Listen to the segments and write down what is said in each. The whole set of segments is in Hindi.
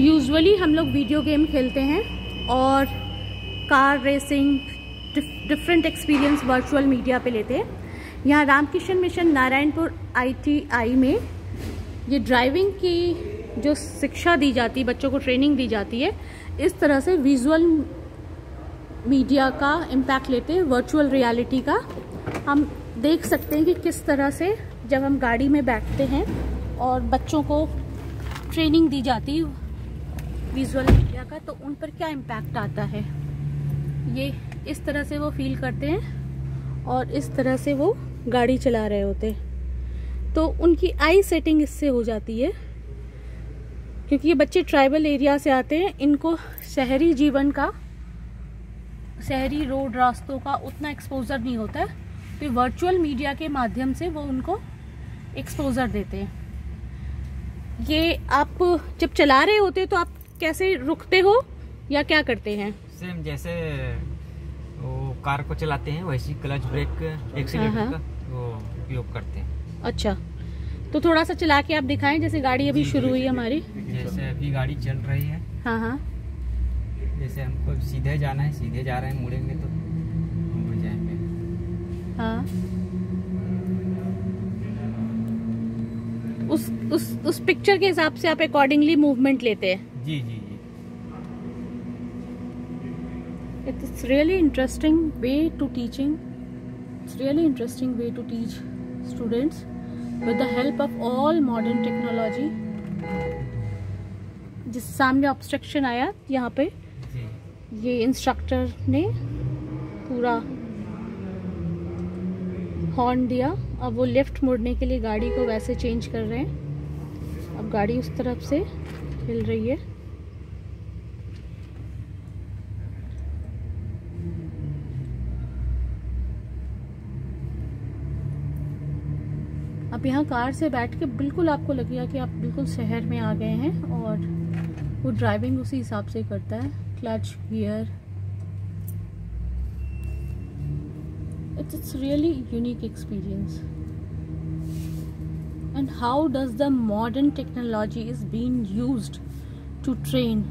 यूजुअली हम लोग वीडियो गेम खेलते हैं और car racing different experience virtual media पे लेते हैं। यहाँ रामकिशन मिशन नारायणपुर आईटीआई में ये ड्राइविंग की जो शिक्षा दी जाती है बच्चों को ट्रेनिंग दी जाती है, इस तरह से विजुअल मीडिया का इम्पैक्ट लेते हैं वर्चुअल रियलिटी का। हम देख सकते हैं कि किस तरह से जब हम गाड़ी में बैठते हैं और बच्चों को ट्रेनिंग दी जाती है विजुअल मीडिया का तो उन पर क्या इम्पैक्ट आता है? ये इस तरह से वो फील करते हैं और इस तरह से वो गाड़ी चला रहे होते हैं। तो उनकी आई सेटिंग इससे हो जाती है, क्योंकि ये बच्चे ट्राइबल एरिया से आते हैं, इनको शहरी जीवन का, शहरी रोड रास्तों का उतना एक्सपोजर नहीं होता है। तो वर्चुअल मीडिया के माध्यम से वो उनको एक्सपोजर देते हैं। ये आप जब चला रहे होते तो आप कैसे रुकते हो या क्या करते हैं? सेम जैसे वो कार को चलाते हैं वैसी क्लच ब्रेक एक्सीलेटर। का वो उपयोग करते हैं। अच्छा। तो थोड़ा सा चला के आप दिखाएँ जैसे गाड़ी अभी शुरू हुई हमारी। जैसे अभी गाड़ी चल रही है। हाँ हाँ। जैसे हमको सीधे जाना है सीधे जा रहे हैं मुड़ेंगे तो मुड़ जाएँगे। हाँ। उस उस उस पिक्चर के हिसाब से आप अकॉर्डिंगली मूवमेंट लेते हैं। जी जी जी। It's really interesting way to teaching it's really interesting way to teach students with the help of all modern technology जिस सामने ऑब्स्ट्रक्शन आया यहाँ पे ये इंस्ट्रक्टर ने पूरा हॉर्न दिया। अब वो लिफ्ट मुड़ने के लिए गाड़ी को वैसे चेंज कर रहे हैं। अब गाड़ी उस तरफ़ से हिल रही है। अब यहाँ कार से बैठ के बिल्कुल आपको लगेगा कि आप बिल्कुल शहर में आ गए हैं और वो ड्राइविंग उसी हिसाब से करता है। Clutch gear it's it's really unique experience and how does the modern technology is being used to train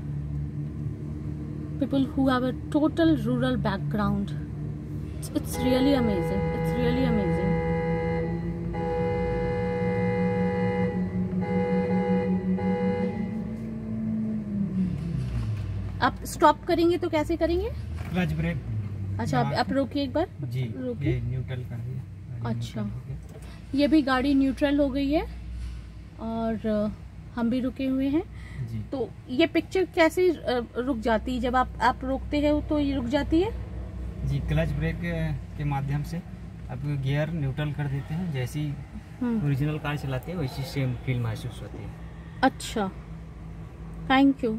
people who have a total rural background it's, it's really amazing it's really amazing आप स्टॉप करेंगे तो कैसे करेंगे क्लच ब्रेक अच्छा आप, आप रोकिए एक बार जी रोकिए। ये न्यूट्रल कर दिया अच्छा। ये भी गाड़ी न्यूट्रल हो गई है और हम भी रुके हुए हैं। तो ये पिक्चर कैसे रुक जाती है? जब आप आप रोकते हैं तो ये रुक जाती है? जी क्लच ब्रेक के माध्यम से आप गियर न्यूट्रल कर देते हैं जैसी हम्म, ओरिजिनल कार चलाते हैं वैसी सेम फील महसूस होती है। अच्छा। Thank you